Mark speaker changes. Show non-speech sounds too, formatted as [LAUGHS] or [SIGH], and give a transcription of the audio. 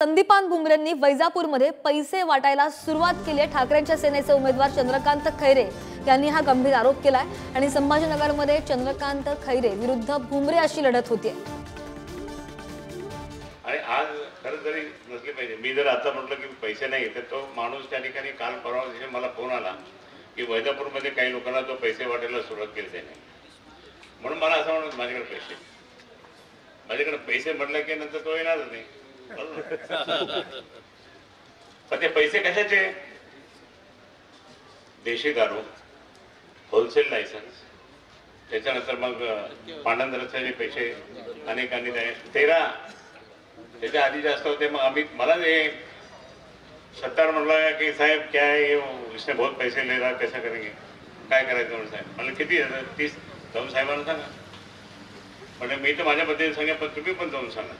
Speaker 1: संदीपान भुमरेंनी वैजापूरमध्ये पैसे वाटायला सुरुवात केली आहे. ठाकरेंच्या सेनेचे उमेदवार चंद्रकांत खैरे यांनी हा गंभीर आरोप केलाय. आणि संभाजीनगरमध्ये चंद्रकांत खैरे विरुद्ध भुमरे अशी लढत होती
Speaker 2: आणि आज खरं तरी नसले पाहिजे मी जर आता म्हटलं की पैसे नाही तर तो माणूस त्या ठिकाणी काल परवा दिवशी मला फोन आला की वैजापूरमध्ये काही लोकांना तो पैसे वाटायला सुरुवात केली त्याने. म्हणून मला असं म्हणत माझ्याकडे पैसे. माझ्याकडे पैसे म्हटलं की नंतर तो येणारच नाही. [LAUGHS] पण ते पैसे कशाचे? देशी दारू होलसेल लायसन्स त्याच्यानंतर मग पांढरचे पैसे अनेकांनी द्याय तेरा. त्याच्या आधी जास्त होते मग आम्ही मला ते सत्तार म्हणला की साहेब क्या ये? इसने बहुत पैसे ले रहा कैसा करेंगे? काय करायचं म्हणून साहेब? म्हणलं किती तीस. जाऊन साहेबांना सांगा. म्हणजे मी तर माझ्या पद्धतीने सांगा पण तुम्ही पण जाऊन सांगा.